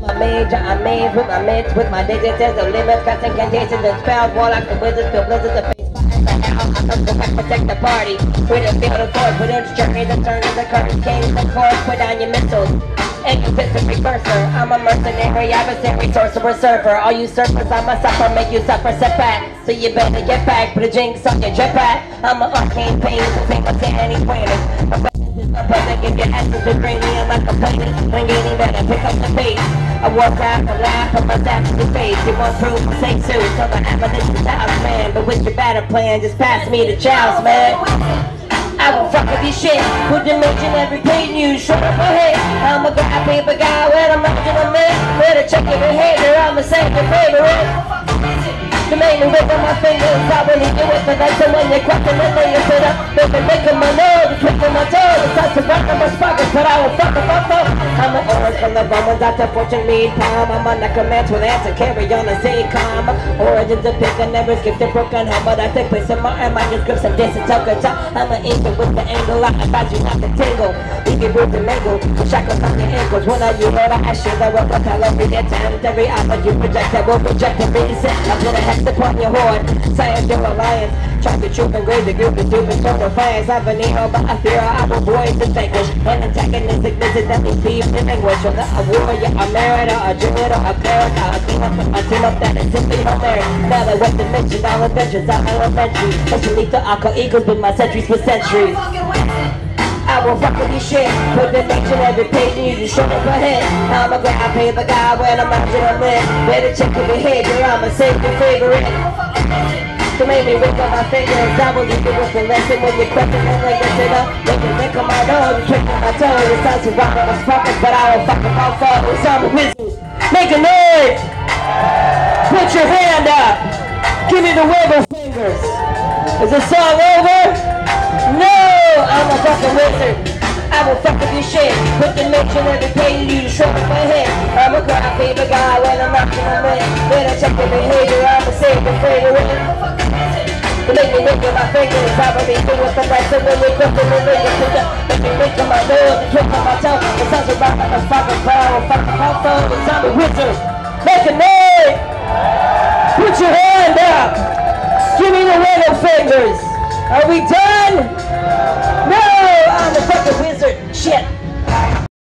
My major, I'm with my mitts, with my digits, there's no limits, got incantations and spells, warlocks and wizards, feel blizzards of face the back, protect the party. With a field of force, with journey, the turn of the curtain, kings the course, put down your missiles. And piss precursor, I'm a mercenary, adversary, sorcerer, server. All you surfers, I'm a suffer, make you suffer, set back. So you better get back, put a jinx on your jetpack. I'm a arcane pain, take my any planners. Brother give your essence to cranium like a plane. When getting better, pick up the pace. I walk out and laugh on my savage face. You want proof, say so. So the ammunition's house, man. But with your better plan, just pass me the chalice, man. I will fuck with this shit. Put dimension every page you shut up my head. I'm a guy, paper guy, I'm not a man. Better check your behavior, I'm a second favorite. To make me wiggle my fingers, I really do it for that. So when you're cracking the layers it up, baby, making my nose, to rock on sparkles, but I will fuck up my phone. I'm an from the Romans, out to fortune lead palm. I'm a necromancer with answer, carry on a sitcom. Origins of pick and never skip the broken home, but I take place in my and my scripts and dance and talk I'm an angel with the angle, I advise you not to tingle. Leave your roots and mangle, shackles on your ankles. When I you I ask you, that there will be every attempt, every offer you project, that will reject every set. I'm gonna Cast upon your hoard, science your alliance Try to troop and grade the group and stupid sort of fans. I've been evil but I fear I will avoid the vanquish An antagonistic visit that me peeved in anguish. Whether a warrior, a merit, or a druid, or a cleric I team up, a team up that is simply merit Now that what dimension, all adventures are elementary. Especially to Aqua Eagles been my centuries for centuries I will fuck with this shit. Put the nature every page and you just shut up ahead I'm a grab paper guy when I'm out to the Better check your behavior, I'm a your favorite. To make me wiggle my fingers. I will leave you with a lesson when you're question and like it up. Make me lick on my nose, tricking my toes It's time to rock on my sparkles, but I will fuck them all forward I'm a wizard, make a noise. Put your hand up. Give me the wiggle fingers. Is the song over? I'm a fucking wizard. I will fuck up your shit. Put the mention every page you to shove my head. I'm a crowd paper guy when I'm rocking a man. When I check your behavior, I'm a savior favorite. To make me wiggle my fingers, probably do with the right so when we cook them and ring it. Make me wiggle my nose twist on my toe. It sounds about like a sparkle cloud. Fuck the whole it's I'm a wizard. Make a noise! Put your hand up! Give me the wiggle fingers! Are we done? No! I'm the fucking wizard. Shit.